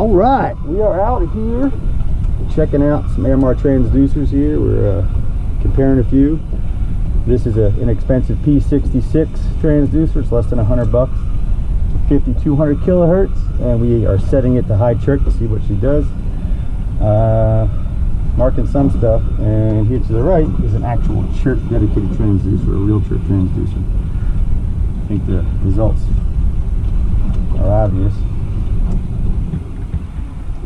All right, we are out here checking out some Airmar transducers here. We're uh, comparing a few. This is an inexpensive P66 transducer. It's less than 100 bucks. 5200 kilohertz, and we are setting it to high chirp to see what she does. Uh, marking some stuff, and here to the right is an actual chirp dedicated transducer, a real chirp transducer. I think the results are obvious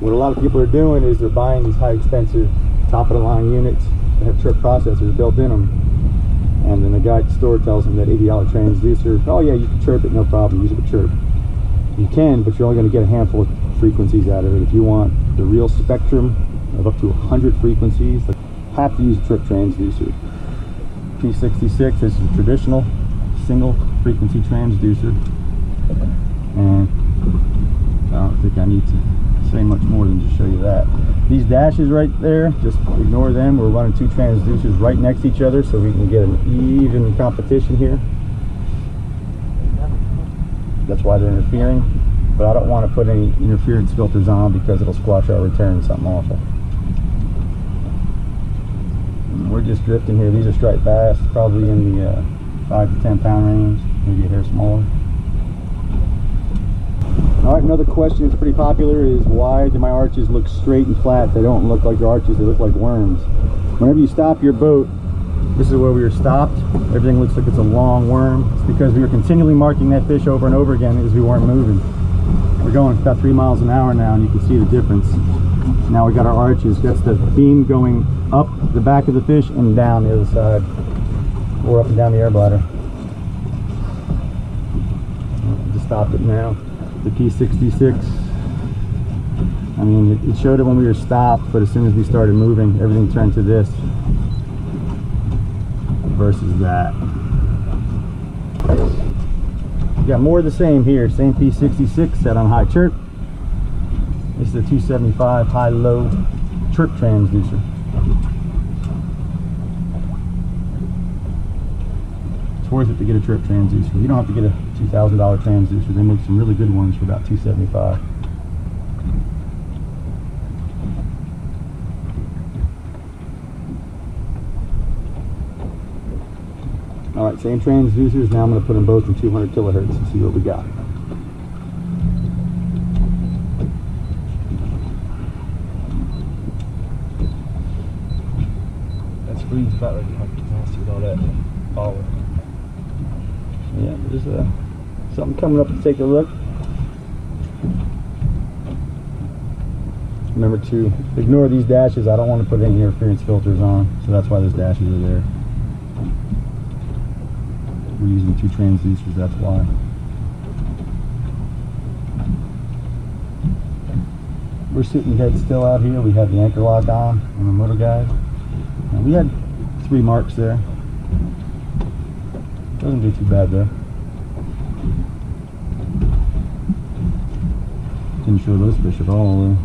what a lot of people are doing is they're buying these high expensive top of the line units that have chirp processors built in them and then the guy at the store tells them that $80 transducer oh yeah you can chirp it no problem use it with chirp. You can but you're only going to get a handful of frequencies out of it. If you want the real spectrum of up to 100 frequencies you have to use a chirp transducer. P66 this is a traditional single frequency transducer. And think I need to say much more than just show you that. These dashes right there, just ignore them. We're running two transducers right next to each other so we can get an even competition here. That's why they're interfering. But I don't want to put any interference filters on because it'll squash our return something awful. We're just drifting here. These are striped bass, probably in the uh, 5 to 10 pound range, maybe a hair smaller. All right, another question that's pretty popular is why do my arches look straight and flat? They don't look like arches, they look like worms. Whenever you stop your boat, this is where we were stopped. Everything looks like it's a long worm. It's because we were continually marking that fish over and over again because we weren't moving. We're going about three miles an hour now and you can see the difference. Now we got our arches. That's the beam going up the back of the fish and down the other side. Or up and down the air bladder. Just stop it now the P66. I mean, it, it, showed it when we were stopped, but as soon as we started moving, everything turned to this versus that. Got more of the same here. Same P66 set on high chirp. This is a 275 high-low chirp transducer. It's worth it to get a chirp transducer. You don't have to get a $2,000 transducer. They make some really good ones for about 275 All right, same transducers. Now I'm going to put them both in 200 kilohertz and see what we got. That screen's to with all that power. There's a something coming up to take a look. Remember to ignore these dashes. I don't want to put any interference filters on, so that's why those dashes are there. We're using two transducers, that's why. We're sitting dead still out here. We have the anchor lock on on the motor guide. And we had three marks there. Doesn't do too bad though. Didn't show those fish at all.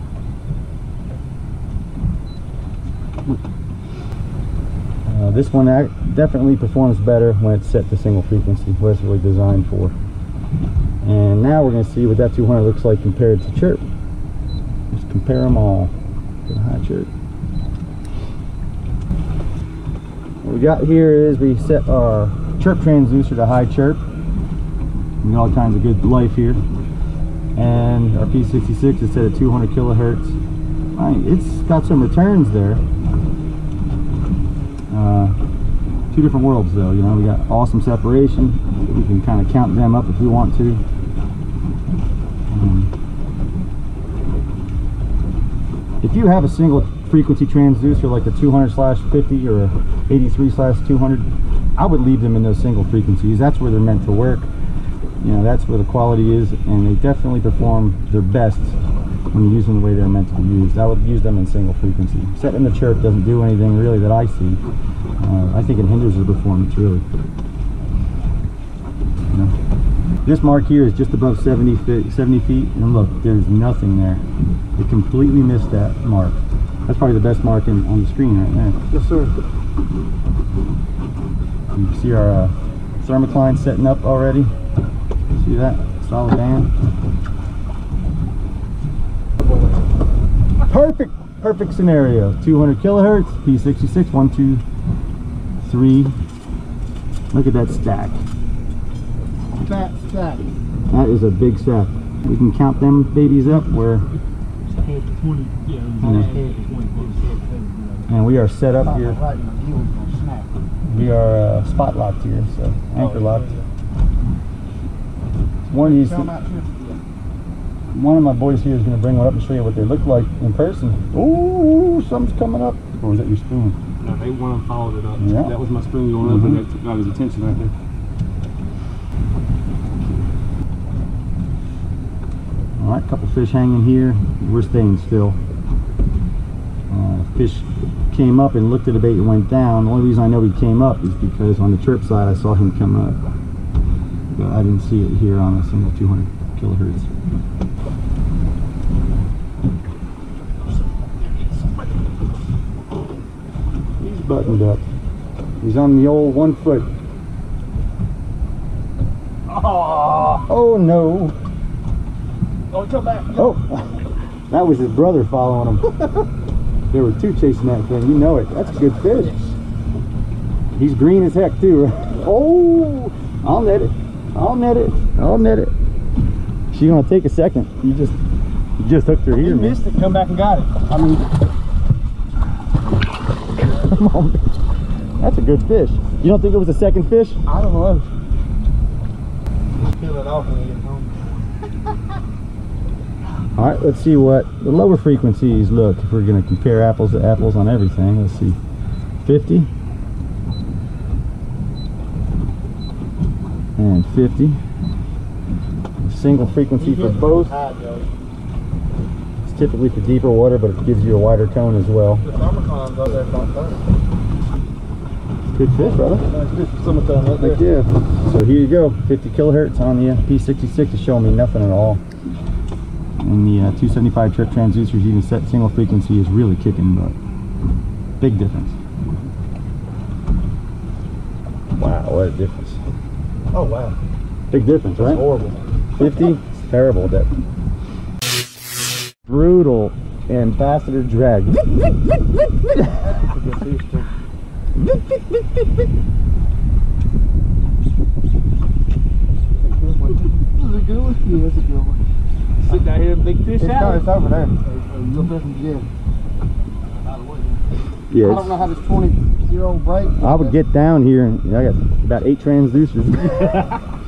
Uh, this one definitely performs better when it's set to single frequency, what it's really designed for. And now we're going to see what that 200 looks like compared to chirp. Let's compare them all high chirp. What we got here is we set our chirp transducer to high chirp. We got all kinds of good life here and our P66 is set at 200 kilohertz. it's got some returns there. Uh, two different worlds though, you know, we got awesome separation. We can kind of count them up if we want to. Um, if you have a single frequency transducer like the 200 slash 50 or 83 slash 200, I would leave them in those single frequencies. That's where they're meant to work you know that's where the quality is and they definitely perform their best when you use them the way they're meant to be used. I would use them in single frequency. Setting the chirp doesn't do anything really that I see. Uh, I think it hinders the performance really. You know? this mark here is just above 70 feet 70 feet and look there's nothing there. It completely missed that mark. That's probably the best mark in, on the screen right there. Yes sir. You see our uh, thermocline setting up already See that? Solid band. perfect perfect scenario. 200 kilohertz, P66, one, two, three. Look at that stack. Fat stack. That is a big stack. We can count them babies up where, and we are set up here. Right in the view, gonna snap. We are uh, spot locked here, so anchor locked. One of these, Tell 'em one of my boys here is going to bring one up and show you what they look like in person. Ooh, something's coming up. Or was that your spoon? No, they them followed it up. Yeah. That was my spoon going up, Mhm. and that took- got his attention right there. All right, couple fish hanging here. We're staying still. Uh, fish came up and looked at the bait and went down. The only reason I know he came up is because on the chirp side I saw him come up. But I didn't see it here on a single 200 kilohertz. He's buttoned up. He's on the old one foot. Oh oh no. Oh, come back. Oh, that was his brother following him. there were two chasing that thing. You know it. That's a good fish. He's green as heck too. Oh, I'll net it. I'll net it. I'll net it. She gonna take a second. You just, you just hooked her here, man. missed it. Come back and got it. I mean, Come on, man. That's a good fish. You don't think it was a second fish? I don't know. We'll peel it off when we get home. All right, let's see what the lower frequencies look. If we're gonna compare apples to apples on everything, let's see. 50 and 50. Single frequency for both. It's typically for deeper water, but it gives you a wider tone as well. The thermoclines up there don't burn. Good fish, brother. Nice fish for summertime up there. Heck yeah. So here you go, 50 kilohertz on the uh, P66 is showing me nothing at all. And the uh, 275 chirp transducers even set single frequency is really kicking butt. Big difference. Wow, what a difference. Oh, wow. Big difference, That's right? horrible. 50, terrible. That brutal ambassador drag. That's a good fish, too. This is a good one. Yeah, that's a good one. Sit down here, big fish It's, out. it's over there. You'll definitely get it. I don't know how this 20 year old break. I would get down here and I got about eight transducers.